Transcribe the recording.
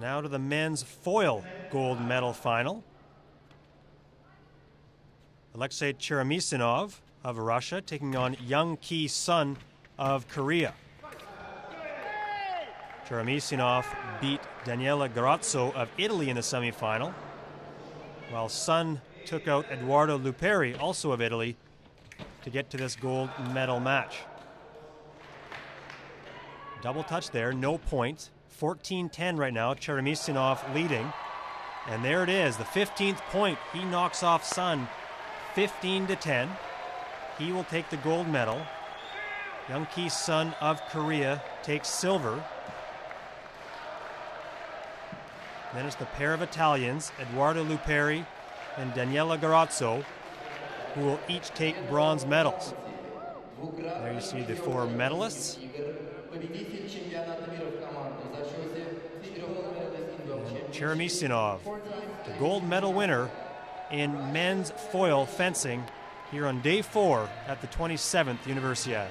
Now to the men's foil gold medal final. Alexei Cheremisinov of Russia taking on Young Ki Son of Korea. Cheremisinov beat Daniele Garozzo of Italy in the semifinal, while Son took out Edoardo Luperi, also of Italy, to get to this gold medal match. Double touch there, no points. 14 10 right now. Cheremisinov leading. And there it is, the 15th point. He knocks off Son 15 to 10. He will take the gold medal. Young Ki Son of Korea takes silver. Then it's the pair of Italians, Edoardo Luperi and Daniele Garozzo, who will each take bronze medals. There you see the four medalists. Cheremisinov, the gold medal winner in men's foil fencing here on day four at the 27th Universiade.